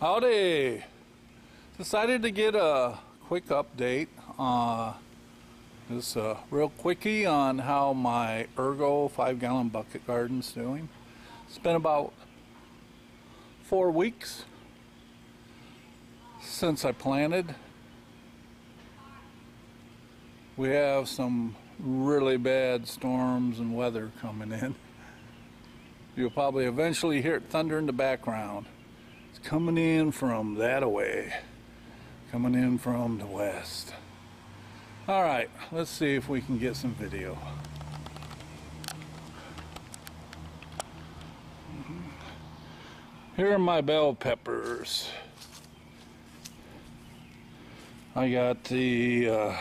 Howdy! Decided to get a quick update. Uh, just a real quickie on how my Ergo 5 gallon bucket garden's doing. It's been about four weeks since I planted. We have some really bad storms and weather coming in. You'll probably eventually hear thunder in the background. Coming in from that away, coming in from the west. All right, let's see if we can get some video. Here are my bell peppers. I got the uh,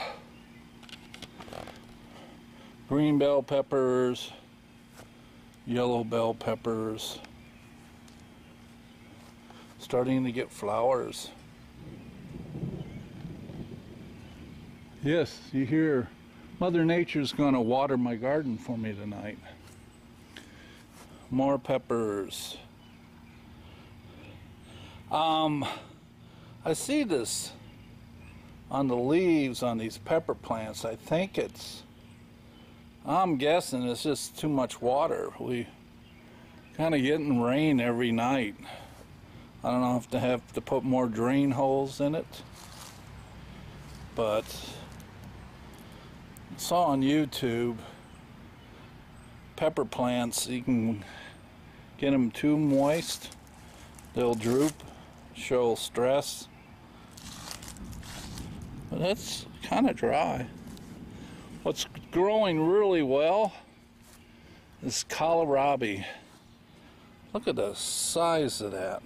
green bell peppers, yellow bell peppers, starting to get flowers. Yes, you hear Mother Nature's going to water my garden for me tonight. More peppers. Um, I see this on the leaves on these pepper plants. I think it's, I'm guessing it's just too much water. We kind of getting rain every night. I don't know if to have to put more drain holes in it, but I saw on YouTube pepper plants you can get them too moist they'll droop show stress. But that's kind of dry. What's growing really well is kohlrabi. Look at the size of that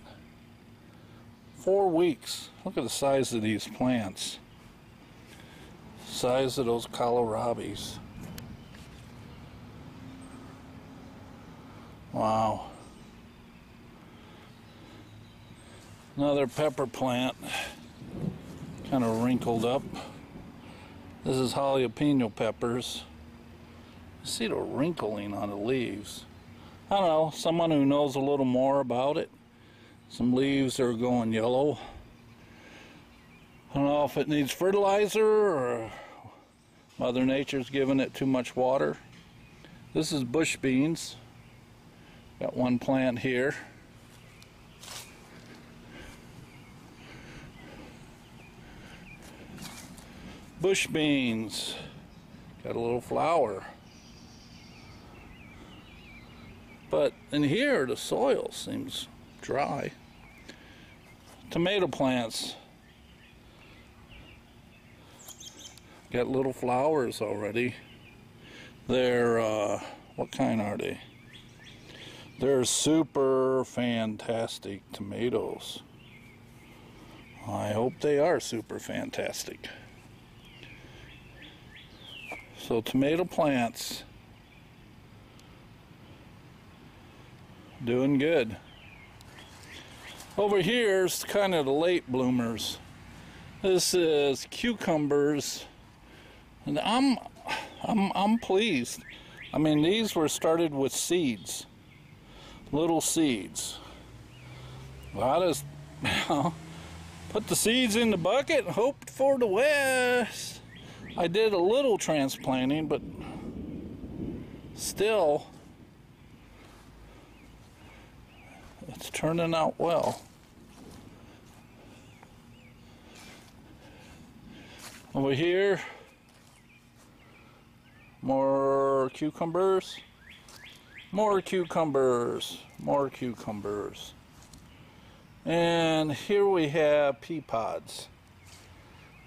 four weeks look at the size of these plants size of those kohlrabis wow Another pepper plant, kind of wrinkled up. This is jalapeno peppers. See the wrinkling on the leaves. I don't know, someone who knows a little more about it. Some leaves are going yellow. I don't know if it needs fertilizer or Mother Nature's giving it too much water. This is bush beans. Got one plant here. bush beans. Got a little flower. But in here, the soil seems dry. Tomato plants. Got little flowers already. They're, uh, what kind are they? They're super fantastic tomatoes. I hope they are super fantastic. So tomato plants doing good. Over here is kind of the late bloomers. This is cucumbers, and I'm I'm I'm pleased. I mean, these were started with seeds, little seeds. Well, I just put the seeds in the bucket, hoped for the west. I did a little transplanting, but still, it's turning out well. Over here, more cucumbers, more cucumbers, more cucumbers. And here we have pea pods.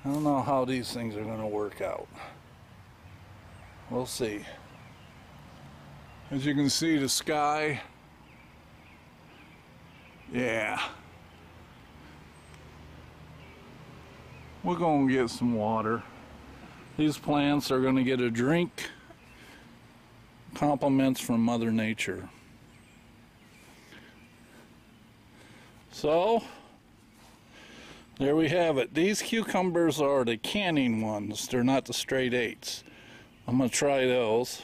I don't know how these things are going to work out. We'll see. As you can see, the sky. Yeah. We're going to get some water. These plants are going to get a drink. Compliments from Mother Nature. So, there we have it. These cucumbers are the canning ones. They're not the straight eights. I'm going to try those.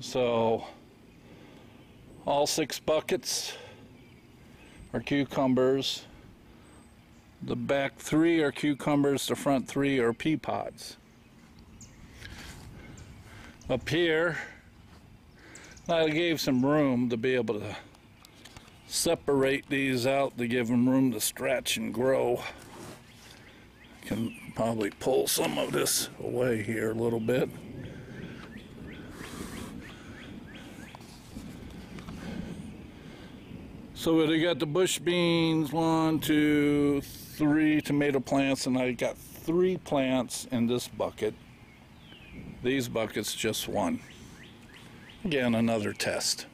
So, all six buckets. are cucumbers. The back three are cucumbers, the front three are pea pods. Up here, I gave some room to be able to separate these out to give them room to stretch and grow. I Can probably pull some of this away here a little bit. So they got the bush beans, one, two, three tomato plants, and I got three plants in this bucket. These buckets, just one. Again, another test.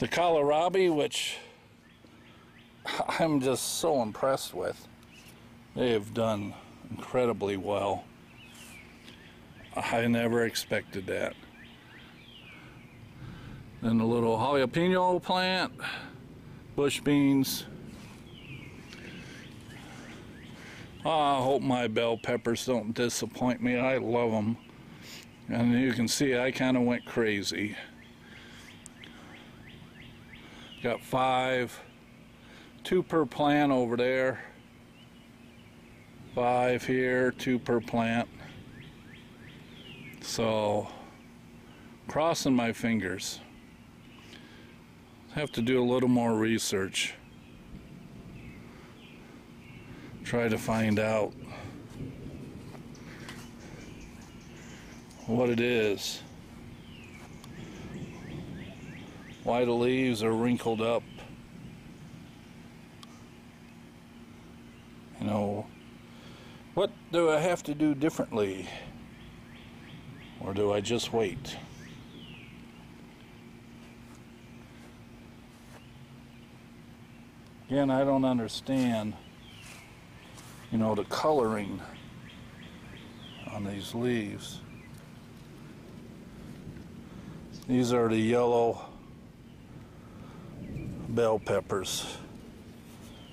The kohlrabi, which I'm just so impressed with. They have done incredibly well. I never expected that. Then the little jalapeno plant, bush beans. Ah, I hope my bell peppers don't disappoint me. I love them. And you can see I kind of went crazy. Got five, two per plant over there. Five here, two per plant. So, crossing my fingers. Have to do a little more research. Try to find out what it is. Why the leaves are wrinkled up. You know, what do I have to do differently? Or do I just wait? Again, I don't understand, you know, the coloring on these leaves. These are the yellow bell peppers.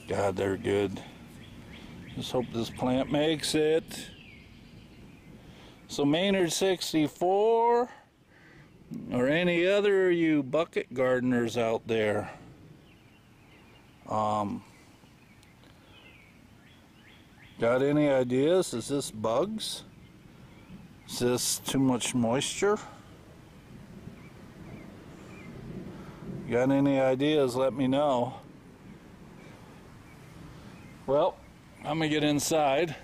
God, they're good. Just hope this plant makes it. So Maynard 64 or any other you bucket gardeners out there um, got any ideas? Is this bugs? Is this too much moisture? Got any ideas? Let me know. Well, I'm gonna get inside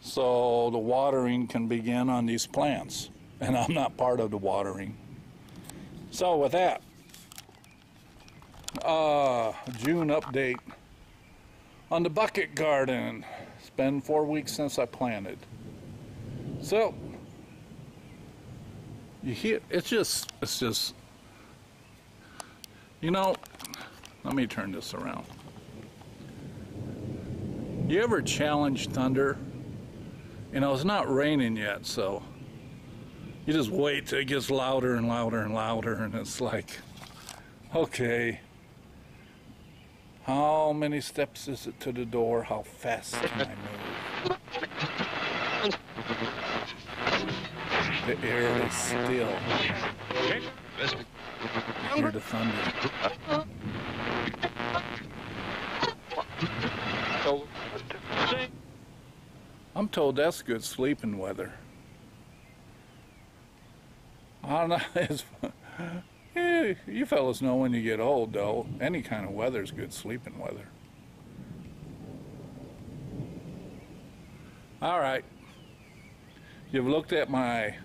so the watering can begin on these plants. And I'm not part of the watering. So with that, uh, June update on the bucket garden. It's been four weeks since I planted. So, you hear, it's just, it's just, you know, let me turn this around. You ever challenge thunder? You know, it's not raining yet, so you just wait till it gets louder and louder and louder, and it's like, okay. How many steps is it to the door? How fast can I move? The air is still. I hear the thunder. I'm told that's good sleeping weather. I don't know. Yeah, you fellas know when you get old, though, any kind of weather is good sleeping weather. All right. You've looked at my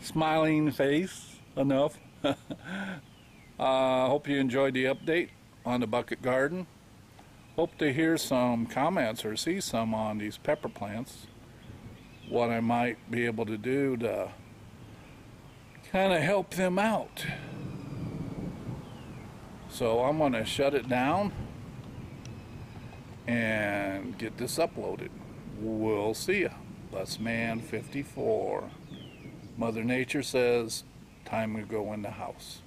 smiling face enough. I uh, hope you enjoyed the update on the bucket garden. Hope to hear some comments or see some on these pepper plants. What I might be able to do to kind of help them out. So I'm going to shut it down and get this uploaded. We'll see ya. Busman 54. Mother Nature says, time to go in the house.